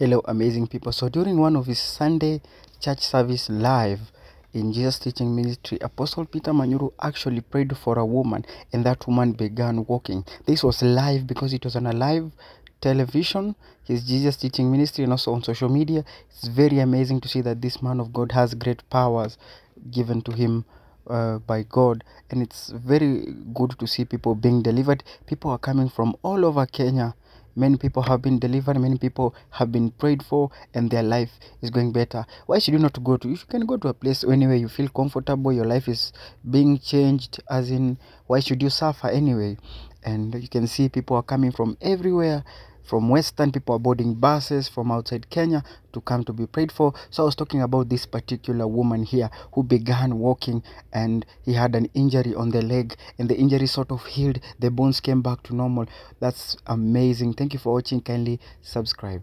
Hello, amazing people. So, during one of his Sunday church service live in Jesus Teaching Ministry, Apostle Peter Manyuru actually prayed for a woman, and that woman began walking. This was live because it was on a live television, his Jesus Teaching Ministry, and also on social media. It's very amazing to see that this man of God has great powers given to him uh, by God, and it's very good to see people being delivered. People are coming from all over Kenya. Many people have been delivered, many people have been prayed for, and their life is going better. Why should you not go to? You can go to a place anywhere you feel comfortable, your life is being changed, as in, why should you suffer anyway? And you can see people are coming from everywhere from western people are boarding buses from outside kenya to come to be prayed for. So i was talking about this particular woman here who began walking and he had an injury on the leg. And the injury sort of healed. The bones came back to normal. That's amazing. Thank you for watching. Kindly subscribe